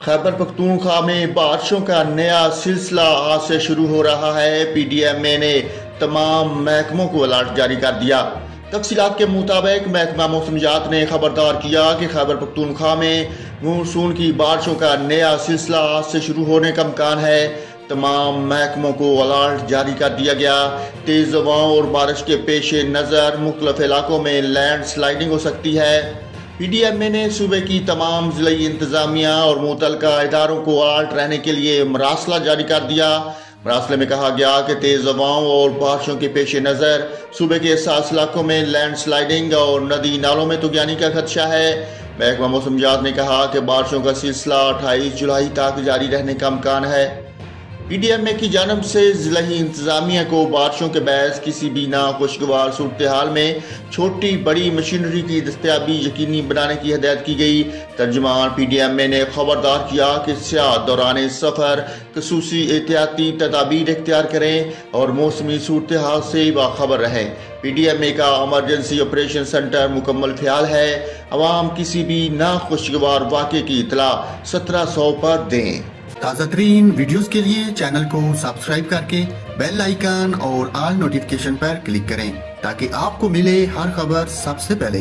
खैबर पख्तूनख्वा में बारिशों का नया सिलसिला आज से शुरू हो रहा है। पी डी एम ए ने तमाम महकमों को अलर्ट जारी कर दिया। तफसीत के मुताबिक महकमा मौसमियात ने खबरदार किया कि खैबर पख्तूनख्वा में मानसून की बारिशों का नया सिलसिला आज से शुरू होने का अमकान है। तमाम महकमों को अलर्ट जारी कर दिया गया। तेज हवाओं और बारिश के पेश नज़र मुख्तलिफ़ इलाकों में लैंड स्लाइडिंग हो सकती है। पीडीएमए ने सूबे की तमाम ज़िले इंतजामिया और मुतल इदारों को अलर्ट रहने के लिए मरासला जारी कर दिया। मरासले में कहा गया कि तेज हवाओं और बारिशों के पेश नज़र सूबे के सास इलाकों में लैंड स्लाइडिंग और नदी नालों में तुगानी का खदशा है। महकमा मौसमियात ने कहा कि बारिशों का सिलसिला अट्ठाईस जुलाई तक जारी रहने का अमकान है। पीडीएमए की जानब से जिला इंतजामिया को बारिशों के बैस किसी भी नाखुशगवार सूरत हाल में छोटी बड़ी मशीनरी की दस्तियाबी यकीनी बनाने की हदायत की गई। तर्जमान पी डी एम ए ने खबरदार किया कि सियाह दौरान सफ़र खसूसी एहतियाती तदाबीर इख्तियार करें और मौसमी सूरत हाल से बाखबर रहें। पी डी एम ए का एमरजेंसी ऑपरेशन सेंटर मुकम्मल ख्याल है। आवाम किसी भी नाखुशगवार वाक़े की इतला सत्रह सौ पर दें। ताज़ा तरीन वीडियोज़ के लिए चैनल को सब्सक्राइब करके बेल आइकन और आल नोटिफिकेशन पर क्लिक करें ताकि आपको मिले हर खबर सबसे पहले।